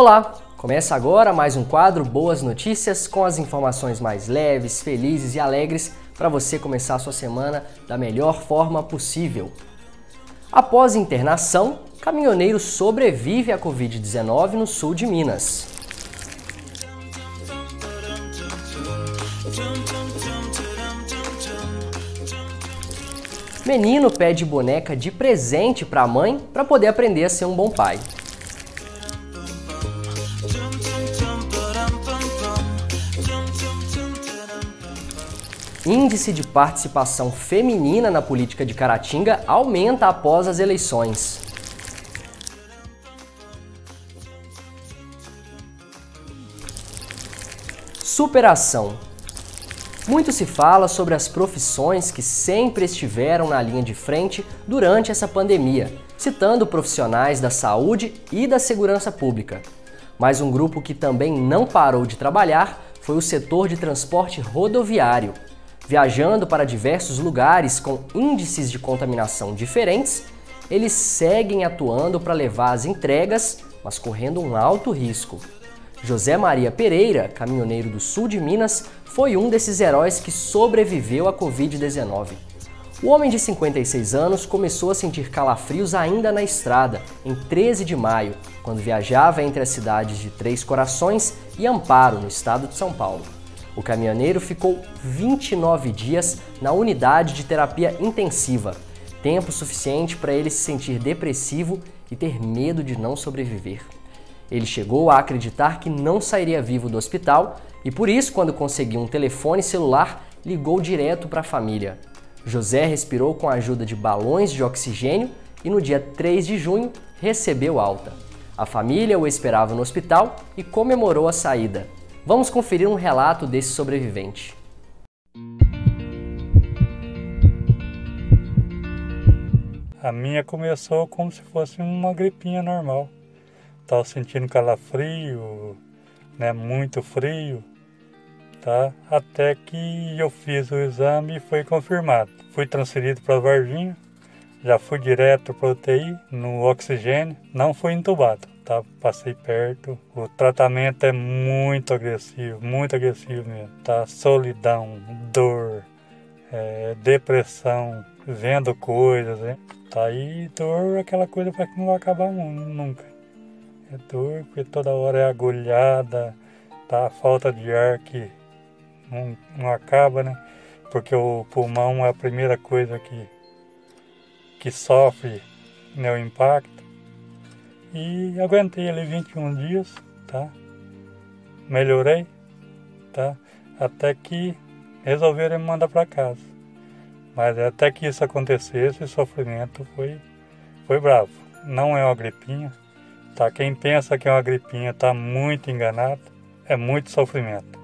Olá! Começa agora mais um quadro Boas Notícias com as informações mais leves, felizes e alegres para você começar a sua semana da melhor forma possível. Após internação, caminhoneiro sobrevive à Covid-19 no sul de Minas. Menino pede boneca de presente para a mãe para poder aprender a ser um bom pai. Índice de participação feminina na política de Caratinga aumenta após as eleições. Superação. Muito se fala sobre as profissões que sempre estiveram na linha de frente durante essa pandemia, citando profissionais da saúde e da segurança pública. Mas um grupo que também não parou de trabalhar foi o setor de transporte rodoviário. Viajando para diversos lugares com índices de contaminação diferentes, eles seguem atuando para levar as entregas, mas correndo um alto risco. José Maria Pereira, caminhoneiro do sul de Minas, foi um desses heróis que sobreviveu à Covid-19. O homem de 56 anos começou a sentir calafrios ainda na estrada, em 13 de maio, quando viajava entre as cidades de Três Corações e Amparo, no estado de São Paulo. O caminhoneiro ficou 29 dias na unidade de terapia intensiva, tempo suficiente para ele se sentir depressivo e ter medo de não sobreviver. Ele chegou a acreditar que não sairia vivo do hospital e por isso, quando conseguiu um telefone celular, ligou direto para a família. José respirou com a ajuda de balões de oxigênio e no dia 3 de junho recebeu alta. A família o esperava no hospital e comemorou a saída. Vamos conferir um relato desse sobrevivente. A minha começou como se fosse uma gripinha normal. Estava sentindo calafrio, né, muito frio, tá? Até que eu fiz o exame e foi confirmado. Fui transferido para Varginha, já fui direto para UTI no oxigênio, não fui entubado tá? Passei perto. O tratamento é muito agressivo, muito agressivo mesmo, tá? Solidão, dor, é, depressão, vendo coisas, né? Tá aí dor, aquela coisa para que não vai acabar nunca. É dor porque toda hora é agulhada, tá? Falta de ar que não, não acaba, né? Porque o pulmão é a primeira coisa que, que sofre né, o impacto. E aguentei ali 21 dias, tá? Melhorei, tá? Até que resolveram me mandar para casa. Mas até que isso acontecesse, o sofrimento foi, foi bravo. Não é uma gripinha, tá? Quem pensa que é uma gripinha tá muito enganado. É muito sofrimento,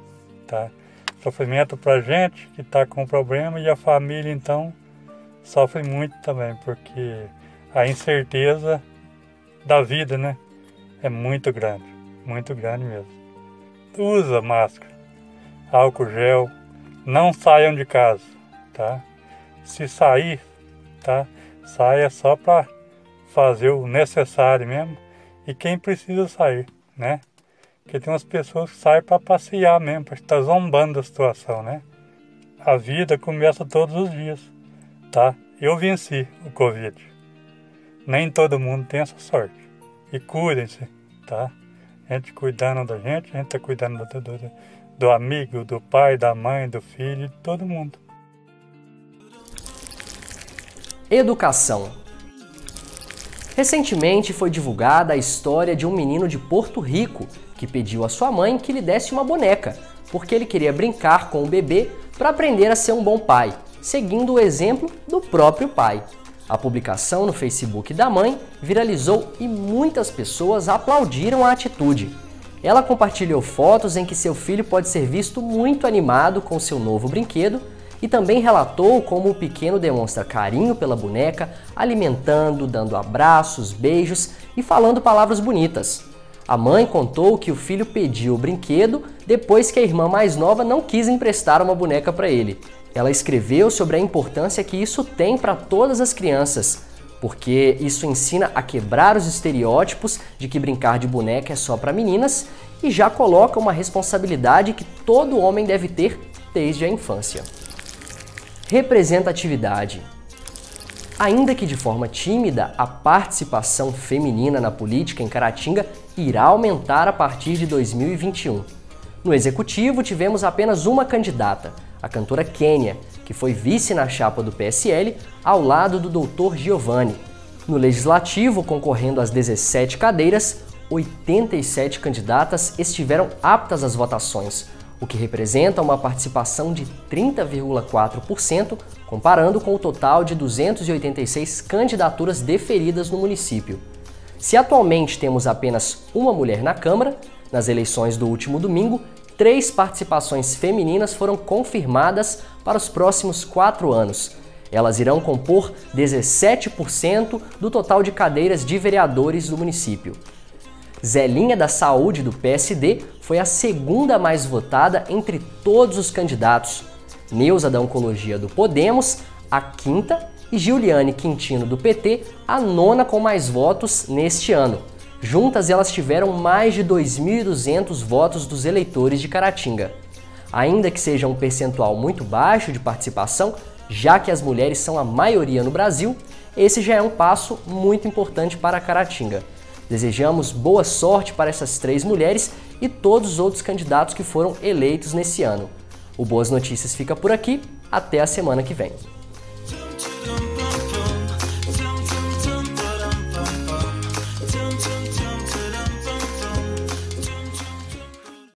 tá? Sofrimento pra gente que tá com problema e a família então sofre muito também, porque a incerteza da vida, né? É muito grande, muito grande mesmo. Usa máscara, álcool gel, não saiam de casa, tá? Se sair, tá? Saia só para fazer o necessário mesmo e quem precisa sair, né? Porque tem umas pessoas que saem para passear mesmo, para estar zombando da situação, né? A vida começa todos os dias, tá? Eu venci o Covid. Nem todo mundo tem essa sorte. E cuidem-se, tá? A gente cuidando da gente, a gente tá cuidando do, do, do amigo, do pai, da mãe, do filho, de todo mundo. Educação. Recentemente foi divulgada a história de um menino de Porto Rico que pediu à sua mãe que lhe desse uma boneca, porque ele queria brincar com o bebê para aprender a ser um bom pai, seguindo o exemplo do próprio pai. A publicação no Facebook da mãe viralizou e muitas pessoas aplaudiram a atitude. Ela compartilhou fotos em que seu filho pode ser visto muito animado com seu novo brinquedo e também relatou como o pequeno demonstra carinho pela boneca, alimentando, dando abraços, beijos e falando palavras bonitas. A mãe contou que o filho pediu o brinquedo depois que a irmã mais nova não quis emprestar uma boneca para ele ela escreveu sobre a importância que isso tem para todas as crianças, porque isso ensina a quebrar os estereótipos de que brincar de boneca é só para meninas e já coloca uma responsabilidade que todo homem deve ter desde a infância. Representatividade. Ainda que de forma tímida, a participação feminina na política em Caratinga irá aumentar a partir de 2021. No executivo, tivemos apenas uma candidata, a cantora Kênia, que foi vice na chapa do PSL ao lado do Dr. Giovanni. No legislativo, concorrendo às 17 cadeiras, 87 candidatas estiveram aptas às votações, o que representa uma participação de 30,4%, comparando com o total de 286 candidaturas deferidas no município. Se atualmente temos apenas uma mulher na Câmara, nas eleições do último domingo, três participações femininas foram confirmadas para os próximos quatro anos. Elas irão compor 17% do total de cadeiras de vereadores do município. Zelinha da Saúde do PSD foi a segunda mais votada entre todos os candidatos. Neuza da Oncologia do Podemos, a quinta, e Giuliane Quintino do PT, a nona com mais votos neste ano. Juntas, elas tiveram mais de 2.200 votos dos eleitores de Caratinga. Ainda que seja um percentual muito baixo de participação, já que as mulheres são a maioria no Brasil, esse já é um passo muito importante para Caratinga. Desejamos boa sorte para essas três mulheres e todos os outros candidatos que foram eleitos nesse ano. O Boas Notícias fica por aqui, até a semana que vem.